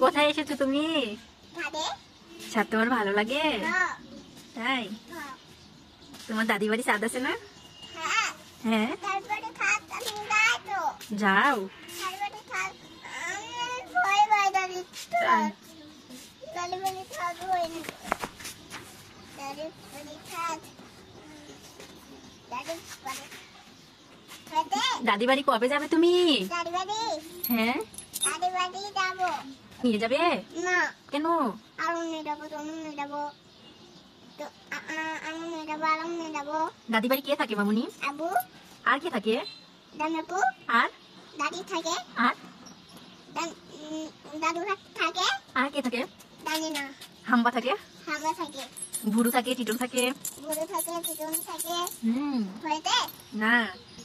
কোথায় এসেছ তুমি? ছাদে তোমার ভালো লাগে? হ্যাঁ। তাই? হ্যাঁ। তোমার দাদি বাড়ি ছাদ আছে না? হ্যাঁ। হ্যাঁ। যাও। দাদি। বাড়ি। কবে যাবে তুমি? হ্যাঁ। দাদি বাড়ি যাব। নিয়ে যাবে? না। কেন? আরও নিয়ে যাব নিয়ে যাব। নিয়ে নিয়ে দাদি বাড়ি কে থাকে মামুনি? আবু। আর কে থাকে? দানাপু আর? দাদি থাকে। আর? দাদু থাকে আর কে থাকে? জানি না। হাম্বা থাকে। হামা থাকে। ভুরু থাকে টিটন থাকে। বুড়ো থাকে থাকে। হুম। হয়েছে না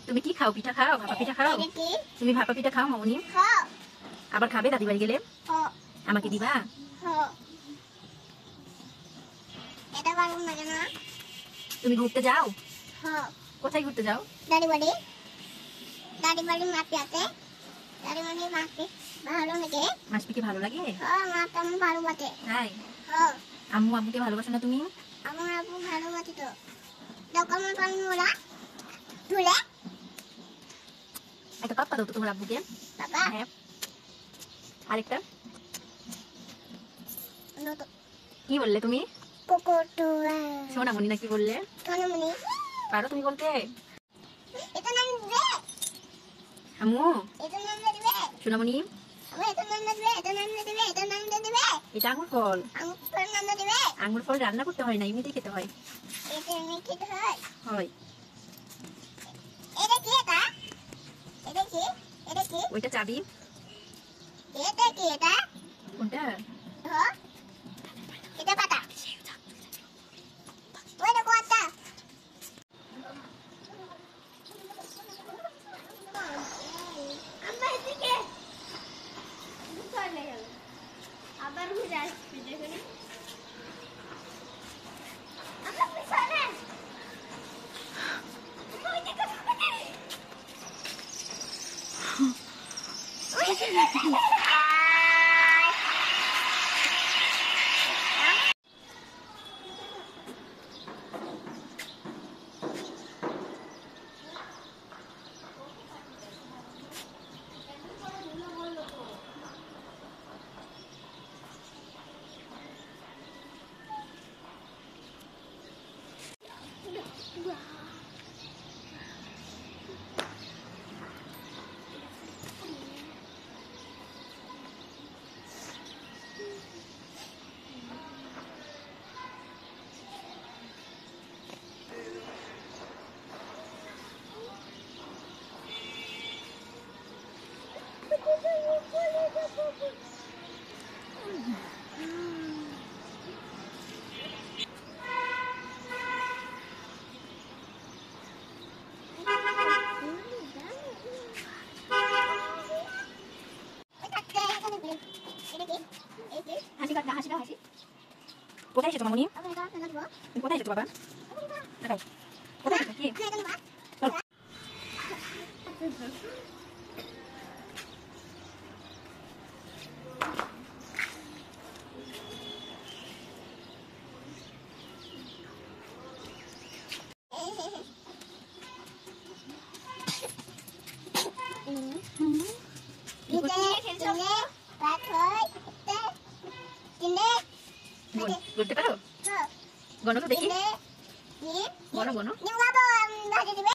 তুমি কি খাও? পিঠা খাও? ভাপা পিঠা খাও? তুমি ভাপা পিঠা খাও মামুনি? হ আবার খাবে দাদি বাড়ি গেলে? আমাকে দিবা? তুমি ঘুরতে যাও? কোথায় ঘুরতে যাও? দাদি বাড়ি। দাদি বাড়ি মাপি আছে। দাদি বাড়ি মাপি ভালো নাকি মাছ ভালো লাগে? হ মাপটা আমি ভালো তাই? হ। আম্মু আম্মুকে ভালোবাসো না তুমি? আমার আপু ভালো বাটে তো। দোকান পানি ওরা ধুলে। একটা পাপ্পা দাও তো তোমার আব্বুকে। বাবা হ্যাঁ। আরেকটা। কি বললে তুমি? সোনামণি না কি বললে? পারো তুমি বলতে? সোনামণি। এটা আঙুর ফল। আঙুর রান্না করতে হয় না খেতে হয়। ওইটা চাবি। এটা কি এটা কোনটা হ এটা পাতা ওইটা কোয়াটা আমরা এদিকে চলে গেল আবার ঘুরে আসছি দেখুন আমরা পিছনে ওই দেখো হাসি কাট হাসি কাট হাসি কোথায় এসেছ মামুনি তুমি কোথায় এসেছ বাবা দেখাও কোথায় এসেছ কি চলো। গণ- গণতে পারো গণ তো দেখি গণ গণ নিম গাবো ভাজি দিবে